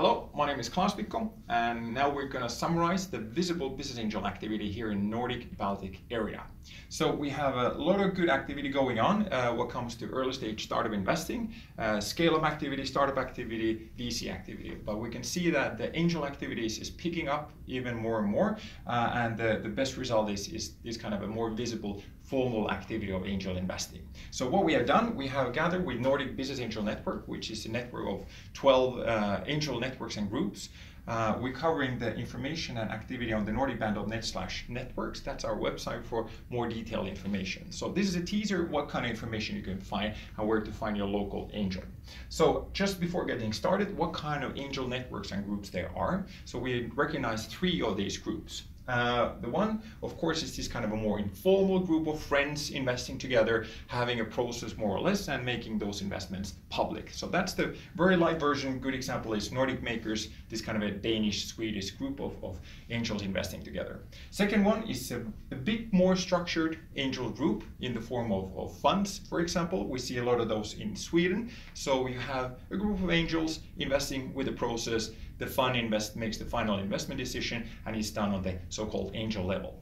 Hello, my name is Claes Mikko, and now we're going to summarize the visible business angel activity here in Nordic Baltic area. So we have a lot of good activity going on uh, what comes to early stage startup investing, uh, scale up activity, startup activity, VC activity. But we can see that the angel activities is picking up even more and more, uh, and the, the best result is, is, is kind of a more visible formal activity of angel investing. So what we have done, we have gathered with Nordic Business Angel Network, which is a network of 12 uh, angel networks and groups. Uh, we're covering the information and activity on the nordicban.net slash networks. That's our website for more detailed information. So this is a teaser what kind of information you can find and where to find your local angel. So just before getting started, what kind of angel networks and groups there are. So we recognize three of these groups. Uh, the one, of course, is this kind of a more informal group of friends investing together, having a process more or less, and making those investments public. So that's the very light version. Good example is Nordic Makers, this kind of a Danish-Swedish group of, of angels investing together. Second one is a, a bit more structured angel group in the form of, of funds, for example. We see a lot of those in Sweden. So you have a group of angels investing with a process the fund invest makes the final investment decision and it's done on the so-called angel level.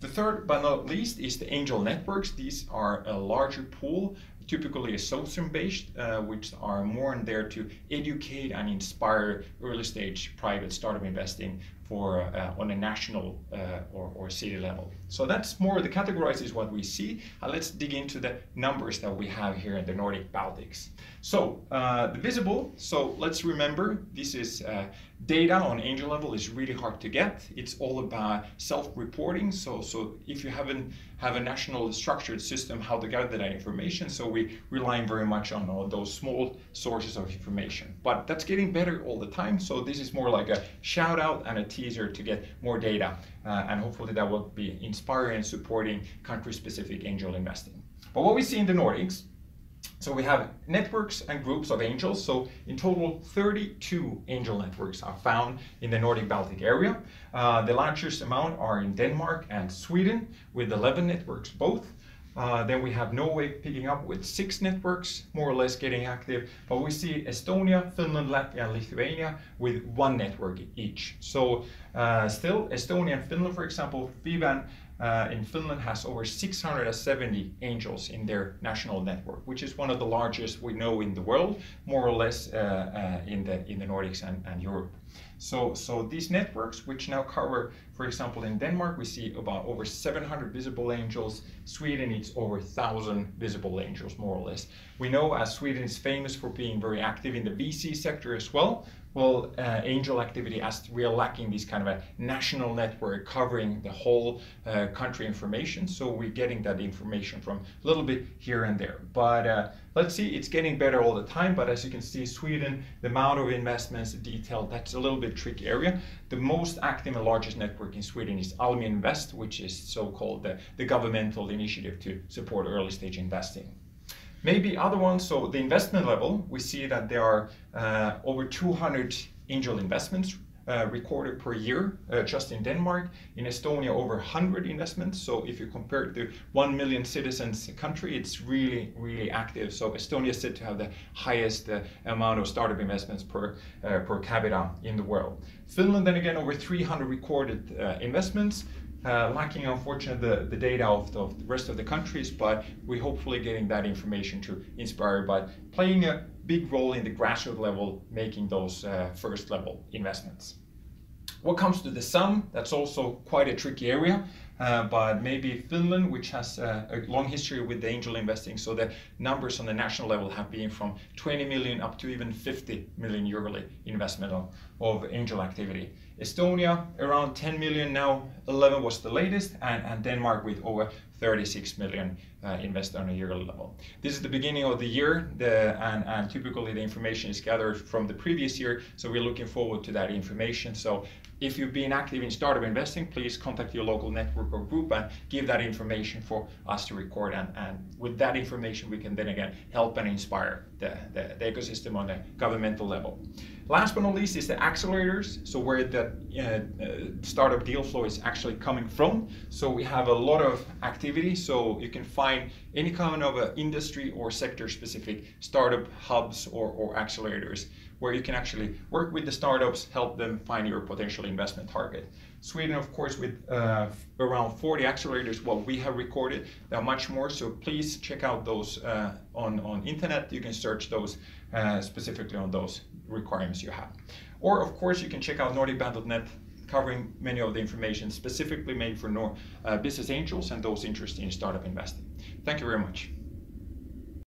The third but not least is the angel networks. These are a larger pool, typically association based, uh, which are more in there to educate and inspire early stage private startup investing for uh, on a national uh, or, or city level. So that's more the categorizes what we see. Uh, let's dig into the numbers that we have here in the Nordic Baltics. So uh, the visible, so let's remember this is uh, data on angel level is really hard to get. It's all about self-reporting. So, so if you haven't have a national structured system how to gather that information, so we relying very much on all those small sources of information. But that's getting better all the time. So this is more like a shout out and a teaser to get more data, uh, and hopefully that will be inspiring and supporting country-specific angel investing. But what we see in the Nordics so we have networks and groups of angels. So in total, 32 angel networks are found in the Nordic Baltic area. Uh, the largest amount are in Denmark and Sweden with 11 networks both. Uh, then we have Norway picking up with six networks, more or less getting active. But we see Estonia, Finland, Latvia, and Lithuania with one network each. So uh, still, Estonia and Finland, for example, Fiban uh, in Finland has over 670 angels in their national network, which is one of the largest we know in the world, more or less uh, uh, in the in the Nordics and, and Europe. So, so these networks, which now cover, for example, in Denmark, we see about over 700 visible angels. Sweden, it's over 1,000 visible angels, more or less. We know as Sweden is famous for being very active in the VC sector as well, well, uh, angel activity as we are lacking this kind of a national network covering the whole uh, country information. So we're getting that information from a little bit here and there. But uh, let's see, it's getting better all the time. But as you can see, Sweden, the amount of investments, detail, that's a little bit tricky area. The most active and largest network in Sweden is Almi Invest, which is so-called the, the governmental initiative to support early stage investing. Maybe other ones, so the investment level, we see that there are uh, over 200 angel investments uh, recorded per year uh, just in Denmark. In Estonia, over 100 investments. So if you compare it to 1 million citizens country, it's really, really active. So Estonia is said to have the highest uh, amount of startup investments per, uh, per capita in the world. Finland, then again, over 300 recorded uh, investments uh, lacking unfortunately the, the data of the, of the, rest of the countries, but we're hopefully getting that information to inspire, but playing a big role in the grassroots level, making those uh, first level investments. What comes to the sum, that's also quite a tricky area. Uh, but maybe Finland, which has uh, a long history with the angel investing, so the numbers on the national level have been from 20 million up to even 50 million yearly investment of, of angel activity. Estonia around 10 million now, 11 was the latest, and, and Denmark with over 36 million uh, invested on a yearly level. This is the beginning of the year, the, and, and typically the information is gathered from the previous year, so we're looking forward to that information. So if you've been active in startup investing, please contact your local network or group and give that information for us to record. And, and with that information, we can then again help and inspire the, the, the ecosystem on a governmental level. Last but not least is the accelerators, so where the uh, uh, startup deal flow is actually coming from. So we have a lot of activity, so you can find any kind of a industry or sector specific startup hubs or, or accelerators where you can actually work with the startups, help them find your potential investment target. Sweden, of course, with uh, around 40 accelerators, what we have recorded, there are much more. So please check out those uh, on on internet. You can search those uh, specifically on those requirements you have. Or of course, you can check out NordicBAN.net covering many of the information specifically made for uh, business angels and those interested in startup investing. Thank you very much.